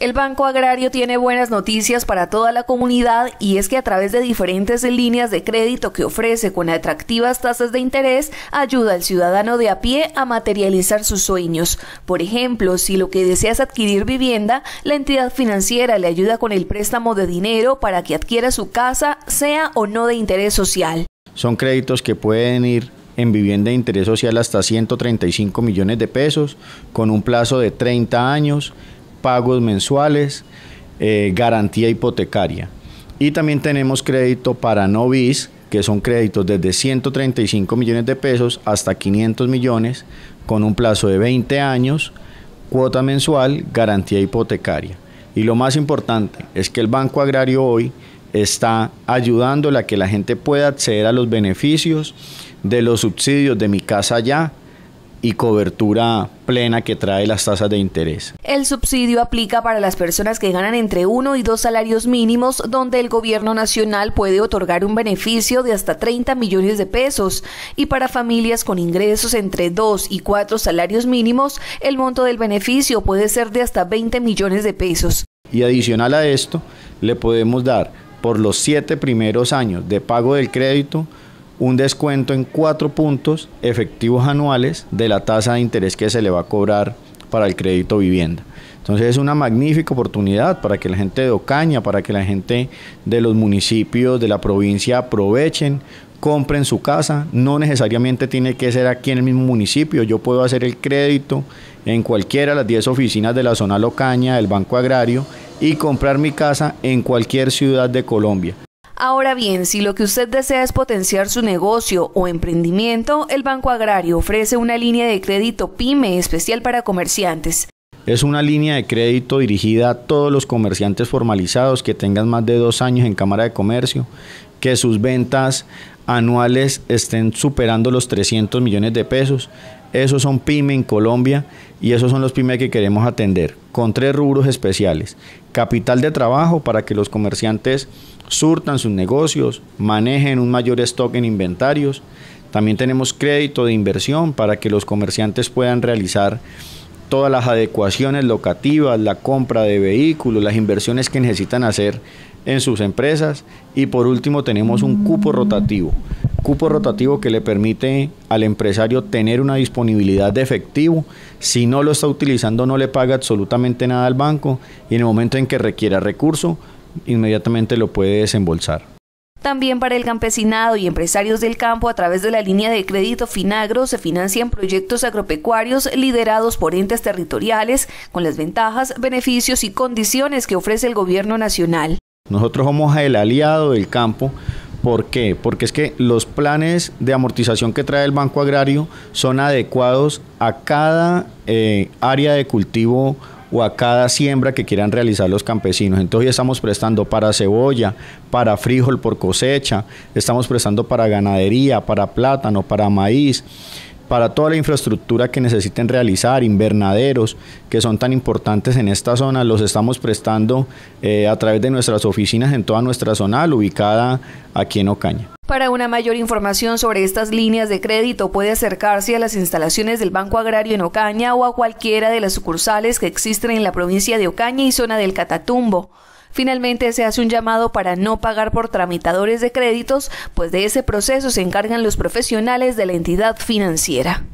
El Banco Agrario tiene buenas noticias para toda la comunidad y es que a través de diferentes líneas de crédito que ofrece con atractivas tasas de interés, ayuda al ciudadano de a pie a materializar sus sueños. Por ejemplo, si lo que desea es adquirir vivienda, la entidad financiera le ayuda con el préstamo de dinero para que adquiera su casa, sea o no de interés social. Son créditos que pueden ir en vivienda de interés social hasta 135 millones de pesos, con un plazo de 30 años pagos mensuales, eh, garantía hipotecaria. Y también tenemos crédito para novis, que son créditos desde 135 millones de pesos hasta 500 millones, con un plazo de 20 años, cuota mensual, garantía hipotecaria. Y lo más importante es que el Banco Agrario hoy está ayudándole a que la gente pueda acceder a los beneficios de los subsidios de mi casa ya, y cobertura plena que trae las tasas de interés. El subsidio aplica para las personas que ganan entre uno y dos salarios mínimos, donde el gobierno nacional puede otorgar un beneficio de hasta 30 millones de pesos, y para familias con ingresos entre dos y cuatro salarios mínimos, el monto del beneficio puede ser de hasta 20 millones de pesos. Y adicional a esto, le podemos dar por los siete primeros años de pago del crédito un descuento en cuatro puntos efectivos anuales de la tasa de interés que se le va a cobrar para el crédito vivienda. Entonces es una magnífica oportunidad para que la gente de Ocaña, para que la gente de los municipios de la provincia aprovechen, compren su casa. No necesariamente tiene que ser aquí en el mismo municipio. Yo puedo hacer el crédito en cualquiera de las 10 oficinas de la zona Locaña, del Banco Agrario, y comprar mi casa en cualquier ciudad de Colombia. Ahora bien, si lo que usted desea es potenciar su negocio o emprendimiento, el Banco Agrario ofrece una línea de crédito PYME especial para comerciantes. Es una línea de crédito dirigida a todos los comerciantes formalizados que tengan más de dos años en Cámara de Comercio, que sus ventas anuales estén superando los 300 millones de pesos. Esos son pyme en Colombia y esos son los pyme que queremos atender, con tres rubros especiales. Capital de trabajo para que los comerciantes surtan sus negocios, manejen un mayor stock en inventarios. También tenemos crédito de inversión para que los comerciantes puedan realizar todas las adecuaciones locativas, la compra de vehículos, las inversiones que necesitan hacer en sus empresas. Y por último tenemos un cupo rotativo. Cupo rotativo que le permite al empresario tener una disponibilidad de efectivo. Si no lo está utilizando no le paga absolutamente nada al banco y en el momento en que requiera recurso inmediatamente lo puede desembolsar. También para el campesinado y empresarios del campo a través de la línea de crédito Finagro se financian proyectos agropecuarios liderados por entes territoriales con las ventajas, beneficios y condiciones que ofrece el gobierno nacional. Nosotros somos el aliado del campo. ¿Por qué? Porque es que los planes de amortización que trae el Banco Agrario son adecuados a cada eh, área de cultivo o a cada siembra que quieran realizar los campesinos. Entonces estamos prestando para cebolla, para frijol por cosecha, estamos prestando para ganadería, para plátano, para maíz para toda la infraestructura que necesiten realizar, invernaderos que son tan importantes en esta zona, los estamos prestando eh, a través de nuestras oficinas en toda nuestra zona, ubicada aquí en Ocaña. Para una mayor información sobre estas líneas de crédito puede acercarse a las instalaciones del Banco Agrario en Ocaña o a cualquiera de las sucursales que existen en la provincia de Ocaña y zona del Catatumbo. Finalmente se hace un llamado para no pagar por tramitadores de créditos, pues de ese proceso se encargan los profesionales de la entidad financiera.